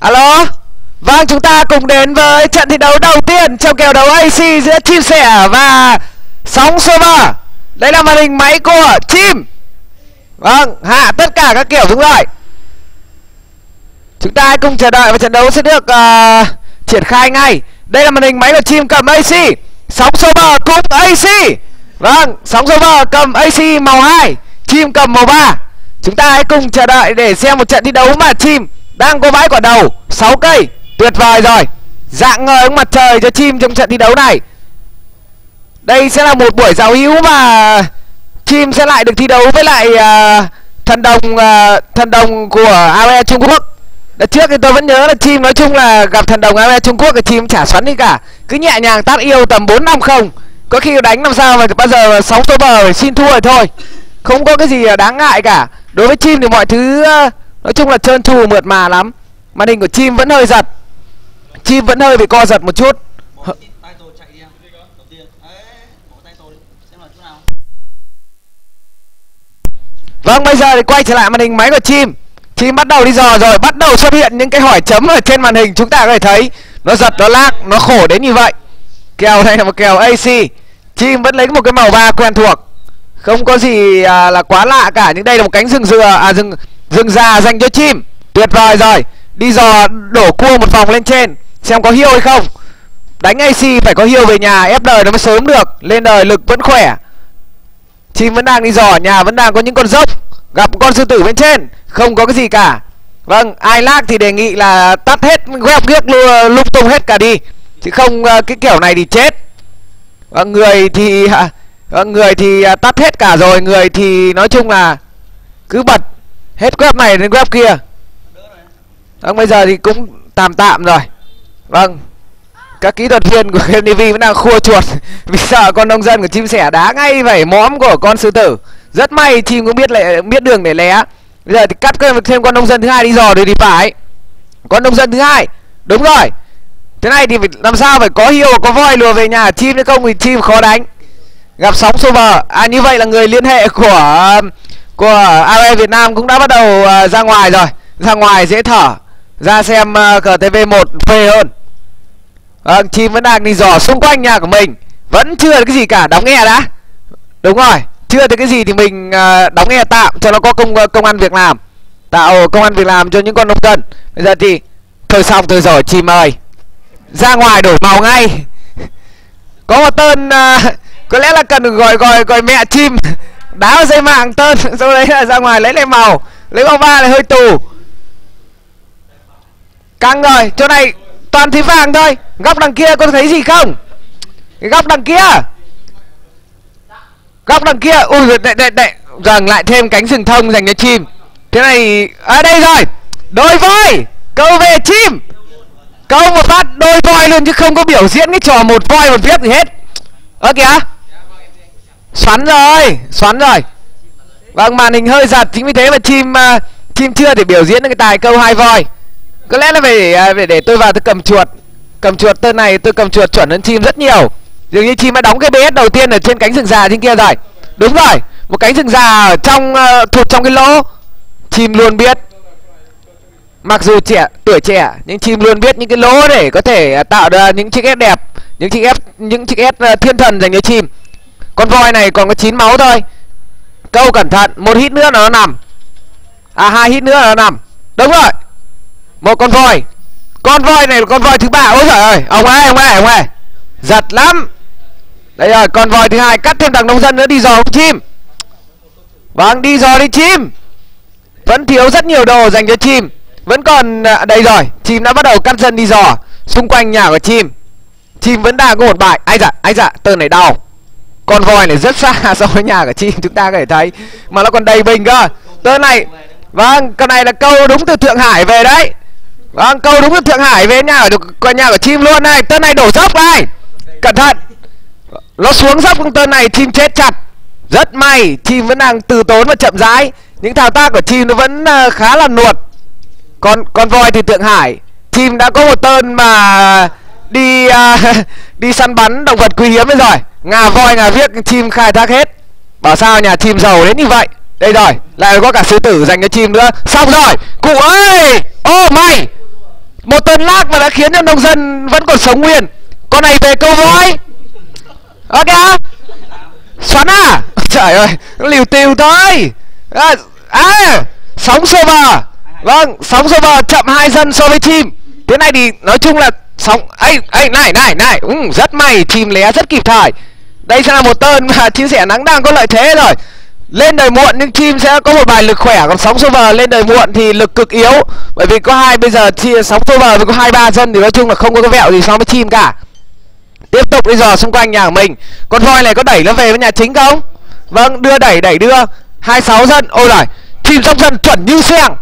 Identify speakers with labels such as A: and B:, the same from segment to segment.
A: Alo? Vâng chúng ta cùng đến với trận thi đấu đầu tiên trong kèo đấu AC giữa chim sẻ và sóng server Đây là màn hình máy của chim Vâng hạ tất cả các kiểu đúng rồi Chúng ta hãy cùng chờ đợi và trận đấu sẽ được uh, triển khai ngay. Đây là màn hình máy của chim cầm AC Sóng server cùng AC Vâng sóng server cầm AC màu 2 Chim cầm màu 3 Chúng ta hãy cùng chờ đợi để xem một trận thi đấu mà chim đang có bãi quả đầu 6 cây tuyệt vời rồi. Dạng ngời ánh mặt trời cho chim trong trận thi đấu này. Đây sẽ là một buổi giao hữu mà chim sẽ lại được thi đấu với lại uh, thần đồng uh, thần đồng của AOE Trung Quốc. Đợt trước thì tôi vẫn nhớ là chim nói chung là gặp thần đồng AOE Trung Quốc thì chim chả xoắn đi cả. Cứ nhẹ nhàng tát yêu tầm 4 năm không. Có khi đánh làm sao mà bao giờ sóng tô bờ xin thua rồi thôi. Không có cái gì đáng ngại cả. Đối với chim thì mọi thứ uh, nói chung là trơn tru mượt mà lắm. Màn hình của chim vẫn hơi giật. Chim vẫn hơi bị co giật một chút. Vâng bây giờ thì quay trở lại màn hình máy của chim. Chim bắt đầu đi dò rồi bắt đầu xuất hiện những cái hỏi chấm ở trên màn hình chúng ta có thể thấy. Nó giật nó lag nó khổ đến như vậy. Kèo này là một kèo ac chim vẫn lấy một cái màu ba quen thuộc. Không có gì à, là quá lạ cả nhưng đây là một cánh rừng dừa à rừng rừng già dành cho chim. Tuyệt vời rồi. Đi dò đổ cua một vòng lên trên, xem có hiêu hay không. Đánh ac phải có hiêu về nhà, ép đời nó mới sớm được. Lên đời lực vẫn khỏe. Chim vẫn đang đi dò, nhà vẫn đang có những con dốc. Gặp con sư tử bên trên, không có cái gì cả. Vâng ai lag thì đề nghị là tắt hết web ghiếc lung tung hết cả đi. Chứ không ờ, cái kiểu này thì chết. Vâng người thì vâng, người thì à, tắt hết cả rồi. Người thì nói chung là cứ bật hết web này đến web kia. Vâng bây giờ thì cũng tạm tạm rồi. Vâng. Các kỹ thuật viên của game tv vẫn đang khua chuột vì sợ con nông dân của chim sẻ đá ngay vảy móm của con sư tử. Rất may chim cũng biết lại biết đường để lé. Bây giờ thì cắt thêm con nông dân thứ hai đi dò để thì phải. Con nông dân thứ hai. Đúng rồi. Thế này thì phải, làm sao phải có hiệu có voi lùa về nhà? Chim hay không thì chim khó đánh. Gặp sóng xô bờ. À như vậy là người liên hệ của của ờ, AE Việt Nam cũng đã bắt đầu uh, ra ngoài rồi. Ra ngoài dễ thở ra xem uh, GTV1 phê hơn. Vâng, chim vẫn đang đi dò xung quanh nhà của mình. Vẫn chưa được cái gì cả, đóng nghe đã. Đúng rồi, chưa được cái gì thì mình uh, đóng nghe tạm cho nó có công công an việc làm. Tạo công an việc làm cho những con nông dân. Bây giờ thì Thôi xong thôi rồi, chim ơi Ra ngoài đổi màu ngay. Có một tên uh, Có lẽ là cần gọi gọi gọi mẹ chim đá vào dây mạng tơn sau đấy là ra ngoài lấy lại màu. Lấy màu ba là hơi tù. Căng rồi chỗ này toàn thấy vàng thôi. Góc đằng kia có thấy gì không? Cái góc đằng kia. Góc đằng kia ui đệ đệ đệ rằng lại thêm cánh rừng thông dành cho chim. Thế này ở à, đây rồi. Đôi voi câu về chim. Câu một phát đôi voi luôn chứ không có biểu diễn cái trò một voi một viết gì hết. Ơ kìa xoắn rồi xoắn rồi. Vâng màn hình hơi giật chính vì thế mà chim uh, chim chưa thể biểu diễn được cái tài câu hai voi. Có lẽ là phải à, để, uh, để tôi vào tôi cầm chuột. Cầm chuột tên này tôi cầm chuột chuẩn hơn chim rất nhiều. Dường như chim đã đóng cái bs đầu tiên ở trên cánh rừng già trên kia rồi. Đúng rồi một cánh rừng già ở trong uh, thuộc trong cái lỗ. Chim luôn biết. Mặc dù trẻ tuổi trẻ nhưng chim luôn biết những cái lỗ để có thể tạo ra những chiếc ép đẹp những chiếc ép những chiếc ép thiên thần dành cho chim con voi này còn có 9 máu thôi. Câu cẩn thận một hit nữa là nó nằm. À hai hit nữa là nó nằm. Đúng rồi. Một con voi. Con voi này là con voi thứ ba. Ôi trời ơi ông ơi ông ơi ông ơi. Giật lắm. Đây rồi con voi thứ hai cắt thêm thằng nông dân nữa đi dò chim. Vâng đi dò đi chim. Vẫn thiếu rất nhiều đồ dành cho chim. Vẫn còn à, đây rồi chim đã bắt đầu cắt dân đi dò xung quanh nhà của chim. Chim vẫn đang có một bài ai dạ ai dạ tơ này đau con voi này rất xa so với nhà của chim chúng ta có thể thấy. Mà nó còn đầy bình cơ. Tơ này. Vâng con này là câu đúng từ thượng hải về đấy. Vâng câu đúng từ thượng hải về nhà của con nhà của chim luôn này. Tơ này đổ dốc này cẩn thận. Nó xuống dốc con tơ này, chim chết chặt. Rất may, chim vẫn đang từ tốn và chậm rãi. Những thao tác của chim nó vẫn ờ, khá là nuột. Con con voi thì thượng hải. Chim đã có một tên mà đi uh, đi săn bắn động vật quý hiếm rồi. Ngà voi ngà viết chim khai thác hết. Bảo sao nhà chim giàu đến như vậy? Đây rồi lại có cả sư tử dành cho chim nữa. Xong rồi cụ ơi! Ô mày! Một tuần lác mà đã khiến cho nông dân vẫn còn sống nguyên. Con này về câu voi. Ok xoắn à? Trời ơi liều tiều thôi. À, à sóng server vâng sóng server chậm hai dân so với chim. Thế này thì nói chung là sóng ấy ấy này này này ừ, rất may chim lé rất kịp thời. Đây sẽ là một tên mà chia sẻ nắng đang có lợi thế rồi. Lên đời muộn nhưng chim sẽ có một bài lực khỏe còn sóng server lên đời muộn thì lực cực yếu. Bởi vì có hai bây giờ chia sóng server với có hai ba dân thì nói chung là không có cái vẹo gì so với chim cả. Tiếp tục bây giờ xung quanh nhà của mình. Con voi này có đẩy nó về với nhà chính không? Vâng đưa đẩy đẩy đưa. Hai sáu dân. Ôi rồi chim sóc dân chuẩn như xeng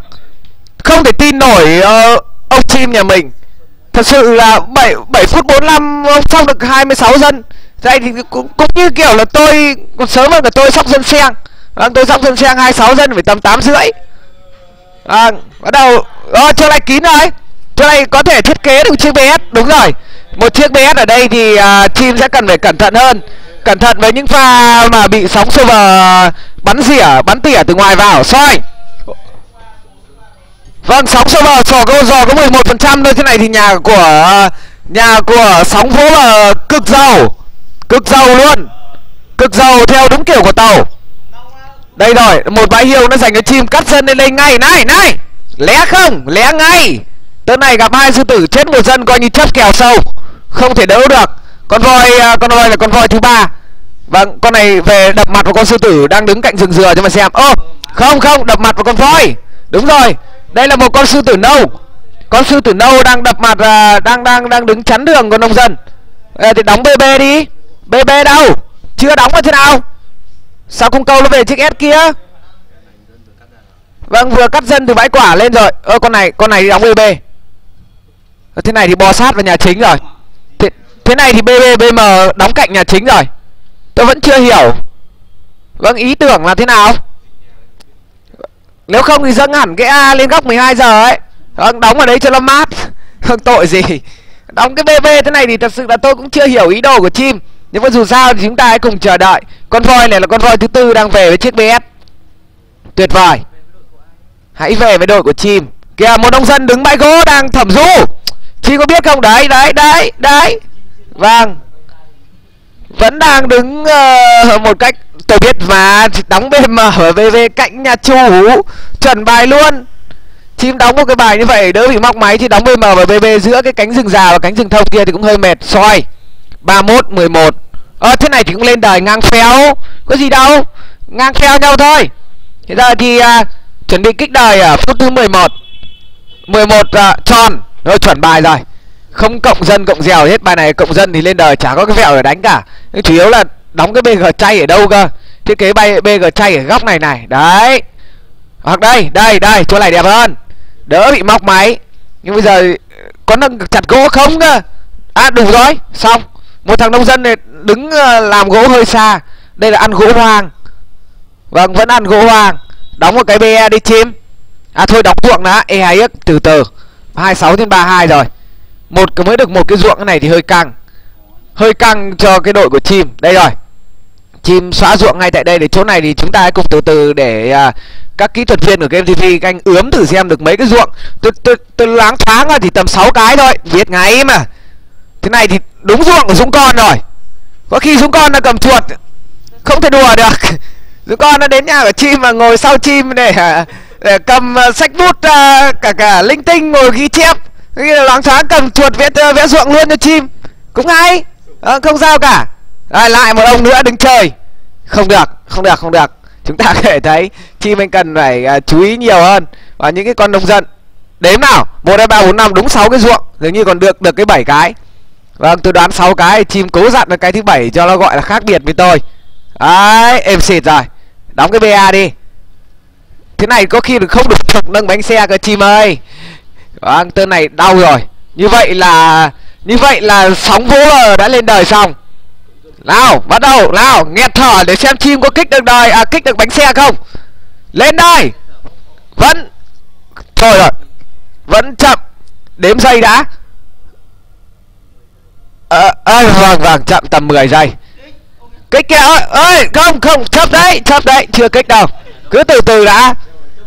A: không thể tin nổi uh, ông chim nhà mình thật sự là 7 7 phút 45 ông xong được 26 dân. Đây thì cũng, cũng như kiểu là tôi còn sớm hơn cả tôi sóc dân sen vâng tôi sóc dân sen 26 dân phải tầm 8 rưỡi. Vâng bắt đầu à, chỗ này kín rồi. Chỗ này có thể thiết kế được chiếc BS đúng rồi. Một chiếc BS ở đây thì uh, team sẽ cần phải cẩn thận hơn. Cẩn thận với những pha mà bị sóng server bắn rỉa bắn tỉa từ ngoài vào. Soi vâng sóng sơ bờ sổ câu giò có 11 phần trăm thế này thì nhà của nhà của sóng phố là cực giàu. Cực giàu luôn. Cực giàu theo đúng kiểu của tàu. Đây rồi, một bãi hiệu nó dành cho chim cắt dân lên đây ngay. Này này, lé không? Lé ngay. Tớ này gặp hai sư tử chết một dân coi như chấp kèo sâu. Không thể đỡ được. Con voi à, con voi là con voi thứ ba. Vâng con này về đập mặt vào con sư tử đang đứng cạnh rừng dừa cho mà xem. Ô, không không, đập mặt vào con voi. Đúng rồi đây là một con sư tử nâu. Con sư tử nâu đang đập mặt à, đang đang đang đứng chắn đường của nông dân. À, thì đóng bb đi. Bb đâu? Chưa đóng vào thế nào? Sao không câu nó về chiếc s kia? Vâng vừa cắt dân từ bãi quả lên rồi. Ơ con này con này đi đóng bb thế này thì bò sát vào nhà chính rồi. Thế, thế này thì bb bm đóng cạnh nhà chính rồi. Tôi vẫn chưa hiểu. Vâng ý tưởng là thế nào? Nếu không thì dâng hẳn cái a lên góc 12 giờ ấy. Vâng đóng ở đấy cho nó mát. Không tội gì. Đóng cái bv thế này thì thật sự là tôi cũng chưa hiểu ý đồ của chim. Nhưng mà dù sao thì chúng ta hãy cùng chờ đợi. Con voi này là con voi thứ tư đang về với chiếc bs tuyệt vời. Hãy về với đội của chim. Kìa một nông dân đứng bãi gỗ đang thẩm du. Chim có biết không? Đấy đấy đấy đấy. Vâng. Vẫn đang đứng uh, một cách tôi biết mà đóng bm ở vv cạnh nhà chủ. Chuẩn bài luôn. Chim đóng một cái bài như vậy đỡ bị móc máy thì đóng bm và VV giữa cái cánh rừng già và cánh rừng thông kia thì cũng hơi mệt. Soi. 31 11 Ờ thế này thì cũng lên đời ngang phéo. Có gì đâu. Ngang phéo nhau thôi. Thế giờ thì à, chuẩn bị kích đời ở phút thứ 11 11 à, tròn. Rồi chuẩn bài rồi. Không cộng dân cộng dèo hết bài này cộng dân thì lên đời chả có cái vẹo để đánh cả. Nhưng chủ yếu là đóng cái BG chay ở đâu cơ? Thiết kế bay BG chay ở góc này này. Đấy. Hoặc đây đây đây, chỗ này đẹp hơn. Đỡ bị móc máy. Nhưng bây giờ có nâng chặt gỗ không cơ? À đủ rồi. Xong. Một thằng nông dân này đứng ờ, làm gỗ hơi xa. Đây là ăn gỗ hoang. Vâng vẫn ăn gỗ hoang. Đóng một cái be đi chim. À thôi đóng ruộng đã. E hai từ từ. 26 trên 32 rồi. Một, mới được một cái ruộng cái này thì hơi căng. Hơi căng cho cái đội của chim. Đây rồi chim xóa ruộng ngay tại đây. Để chỗ này thì chúng ta hãy cùng từ từ để à, các kỹ thuật viên của game tv các anh ướm thử xem được mấy cái ruộng. Tôi tôi tôi loáng thoáng là chỉ tầm 6 cái thôi. Viết ngay mà. Thế này thì đúng ruộng của dũng con rồi. Có khi dũng con nó cầm chuột không thể đùa được. Dũng con nó đến nhà của chim mà ngồi sau chim để, à, để cầm uh, sách bút uh, cả cả linh tinh ngồi ghi chép. Khi là loáng thoáng cầm chuột vẽ uh, vẽ ruộng luôn cho chim. Cũng hay. À, không sao cả. Đây lại một ông nữa đứng chơi. Không được không được không được. Chúng ta có thể thấy chim anh cần phải uh, chú ý nhiều hơn. Và những cái con nông dân. Đếm nào? Một hai ba bốn năm đúng 6 cái ruộng. Dường như còn được được cái bảy cái. Vâng tôi đoán 6 cái. Chim cố dặn được cái thứ bảy cho nó gọi là khác biệt với tôi. Đấy em xịt rồi. Đóng cái BA đi. Thế này có khi được không được chụp nâng bánh xe cơ chim ơi. Vâng tên này đau rồi. Như vậy là Như vậy là sóng vỗ đã lên đời xong. Nào bắt đầu. Nào nghẹt thở để xem chim có kích được đời À kích được bánh xe không? Lên đây. Vẫn. Thôi rồi. Vẫn chậm. Đếm giây đã. À, à, vâng vâng chậm tầm 10 giây. Kích kìa ơi ơi không không chấp đấy chấp đấy chưa kích đâu. Cứ từ từ đã.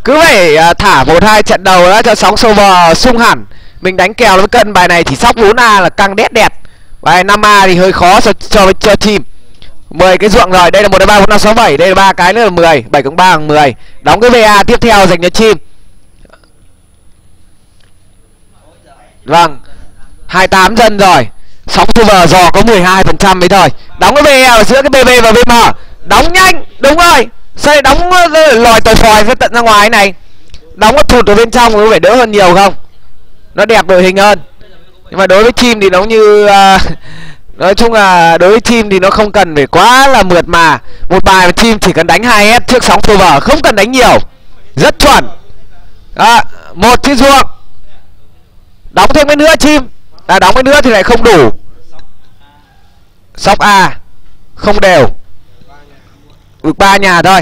A: Cứ phải à, thả một hai trận đầu đã cho sóng server sung hẳn. Mình đánh kèo nó cân bài này thì sóc 4A là căng đét đẹp bài 5A thì hơi khó cho cho cho team. 10 cái ruộng rồi, đây là một ba, bốn, năm, sáu, bảy. Đây là ba cái nữa là 10 7 cộng 3 bằng 10 đóng cái VA tiếp theo dành cho chim vâng 28 dân rồi. Sóng super dò có 12% mới thôi. Đóng cái VA ở giữa cái BB và VM đóng nhanh, đúng rồi. Xây đóng ờ, lòi tòi phòi ra tận ra ngoài này? Đóng cái thụt ở bên trong có phải đỡ hơn nhiều không? Nó đẹp đội hình hơn nhưng mà đối với chim thì nó như uh, nói chung là đối với chim thì nó không cần phải quá là mượt mà. Một bài mà chim chỉ cần đánh hai s trước sóng vở không cần đánh nhiều. Rất chuẩn. À, một chiếc ruộng đóng thêm cái nữa chim. À đóng cái nữa thì lại không đủ. Sóc a không đều. Được ba nhà thôi.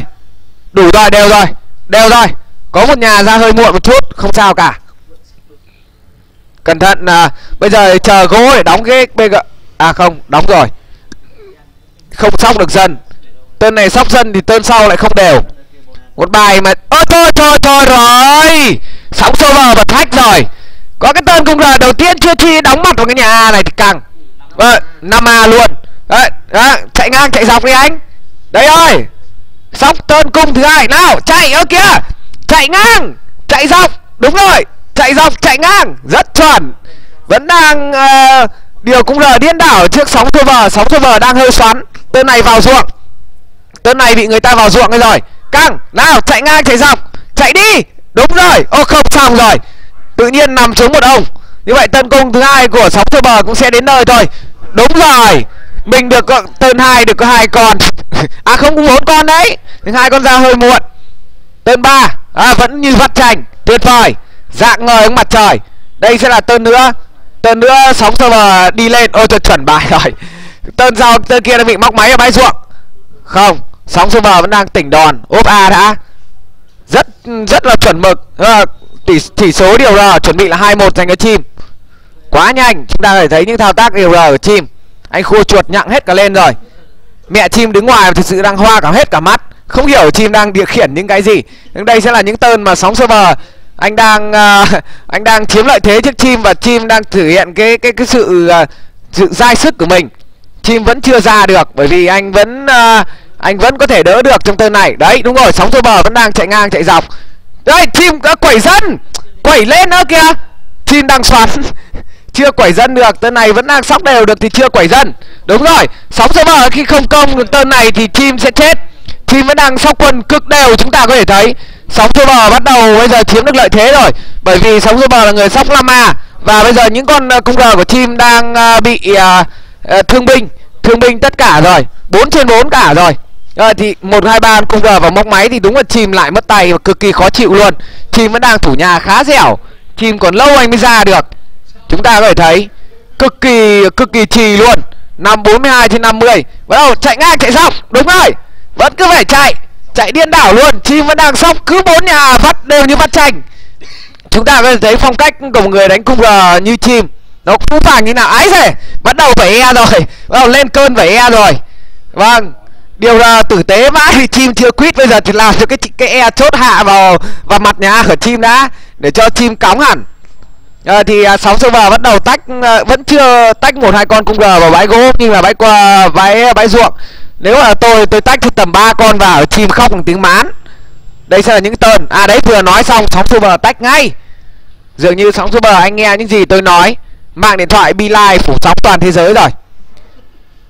A: Đủ rồi đều rồi đều rồi. Có một nhà ra hơi muộn một chút không sao cả cẩn thận à, bây giờ chờ gỗ để đóng cái bg à không đóng rồi. Không sóc được dân. Tên này sóc dân thì tên sau lại không đều. Một bài mà ơ thôi thôi thôi rồi. Sóng server bật hack rồi. Có cái tên cung là đầu tiên chưa chi đóng mặt vào cái nhà a này thì càng ờ, năm a luôn. Đấy, đấy chạy ngang chạy dọc đi anh. Đấy ơi. Sóc tên cung thứ hai. Nào chạy ở kia chạy ngang chạy dọc. Đúng rồi chạy dọc chạy ngang rất chuẩn. Vẫn đang uh, điều cũng là điên đảo trước sóng server sóng server đang hơi xoắn. Tên này vào ruộng. Tên này bị người ta vào ruộng rồi. Căng nào chạy ngang chạy dọc. Chạy đi. Đúng rồi. Ô không xong rồi. Tự nhiên nằm xuống một ông. Như vậy tấn công thứ hai của sóng server cũng sẽ đến nơi thôi. Đúng rồi. Mình được ờ, tên hai được có hai con. À không bốn con đấy. Nhưng hai con ra hơi muộn. Tên ba. À, vẫn như vắt chành tuyệt vời dạng ngời mặt trời. Đây sẽ là tên nữa. Tên nữa sóng server đi lên. Ôi tôi chuẩn bài rồi. Tên sau tên kia đang bị móc máy ở bãi ruộng. Không sóng server vẫn đang tỉnh đòn. Ốp a đã. Rất rất là chuẩn mực. À, tỷ tỷ số điều r chuẩn bị là hai một dành cho chim. Quá nhanh. Chúng ta có thể thấy những thao tác điều r của chim. Anh khua chuột nhặng hết cả lên rồi. Mẹ chim đứng ngoài thực sự đang hoa cả hết cả mắt. Không hiểu chim đang điều khiển những cái gì. Đây sẽ là những tên mà sóng server anh đang uh, anh đang chiếm lợi thế trước chim và chim đang thể hiện cái cái cái sự uh, sự dai sức của mình. Chim vẫn chưa ra được bởi vì anh vẫn uh, anh vẫn có thể đỡ được trong tên này. Đấy đúng rồi sóng bờ vẫn đang chạy ngang chạy dọc. Đây chim đã quẩy dân quẩy lên nữa kìa. Chim đang xoắn chưa quẩy dân được tên này vẫn đang sóc đều được thì chưa quẩy dân. Đúng rồi sóng bờ khi không công được tên này thì chim sẽ chết chim vẫn đang sóc quân cực đều chúng ta có thể thấy. Sóng bờ bắt đầu bây giờ chiếm được lợi thế rồi. Bởi vì sóng bờ là người sóc lama và bây giờ những con ờ, cung cờ của chim đang ờ, bị uh, thương binh. Thương binh tất cả rồi. 4 trên 4 cả rồi. À, thì một hai ba cung cờ vào móc máy thì đúng là chim lại mất tay và cực kỳ khó chịu luôn. Chim vẫn đang thủ nhà khá dẻo. Chim còn lâu anh mới ra được. Chúng ta có thể thấy cực kỳ cực kỳ trì luôn. Năm 42 trên 50 bắt đầu chạy ngang chạy dọc. Đúng rồi vẫn cứ phải chạy chạy điên đảo luôn chim vẫn đang sóc cứ bốn nhà vắt đều như vắt tranh chúng ta có thể thấy phong cách của một người đánh cung r như chim nó cũng phản như nào. Ái rồi bắt đầu phải e rồi bắt đầu lên cơn phải e rồi. Vâng điều là tử tế mãi thì chim chưa quýt bây giờ thì làm cho cái cái e chốt hạ vào vào mặt nhà của chim đã để cho chim cóng hẳn. À, thì à, sóng server bắt đầu tách à, vẫn chưa tách một hai con cung r vào bãi gỗ nhưng mà bãi qua bãi bãi ruộng nếu là tôi tôi tách thì tầm ba con vào, chim khóc bằng tiếng mán. Đây sẽ là những tên. À đấy, vừa nói xong, sóng super tách ngay. Dường như sóng super, anh nghe những gì tôi nói, mạng điện thoại Beeline phủ sóng toàn thế giới rồi.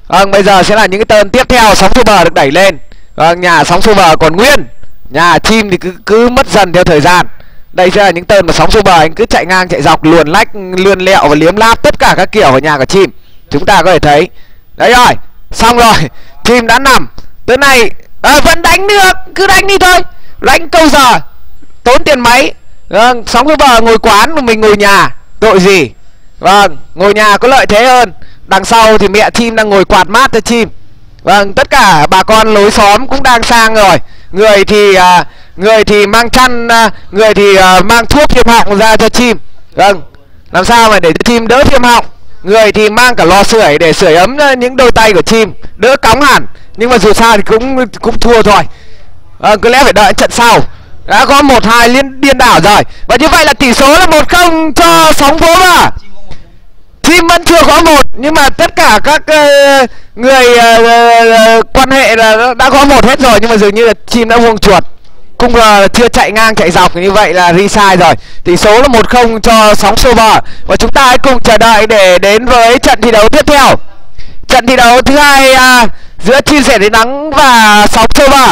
A: Vâng bây giờ sẽ là những cái tên tiếp theo, sóng super được đẩy lên. Vâng nhà sóng super còn nguyên. Nhà chim thì cứ cứ mất dần theo thời gian. Đây sẽ là những tên mà sóng super, anh cứ chạy ngang, chạy dọc, luồn lách lươn lẹo và liếm láp tất cả các kiểu ở nhà của chim. Chúng ta có thể thấy. Đấy rồi, xong rồi chim đã nằm. Tới này à, vẫn đánh được cứ đánh đi thôi. Đánh câu giờ tốn tiền máy. Vâng sóng cái bờ ngồi quán mình ngồi nhà. Tội gì? Vâng ngồi nhà có lợi thế hơn. Đằng sau thì mẹ chim đang ngồi quạt mát cho chim. Vâng tất cả bà con lối xóm cũng đang sang rồi. Người thì à, người thì mang chăn à, người thì à, mang thuốc viêm họng ra cho chim. Vâng làm sao mà để cho chim đỡ viêm họng? Người thì mang cả lò sưởi để sưởi ấm những đôi tay của chim đỡ cóng hẳn. Nhưng mà dù sao thì cũng cũng thua thôi. À, có lẽ phải đợi trận sau. Đã có một hai liên điên đảo rồi. Và như vậy là tỷ số là một không cho sóng phố mà chim vẫn chưa có một nhưng mà tất cả các uh, người uh, uh, quan hệ là đã có một hết rồi. Nhưng mà dường như là chim đã vuông chuột cũng uh, chưa chạy ngang chạy dọc như vậy là resize rồi. Tỷ số là một không cho sóng silver và chúng ta hãy cùng chờ đợi để đến với trận thi đấu tiếp theo. Trận thi đấu thứ hai uh, giữa chia sẻ đến nắng và sóng silver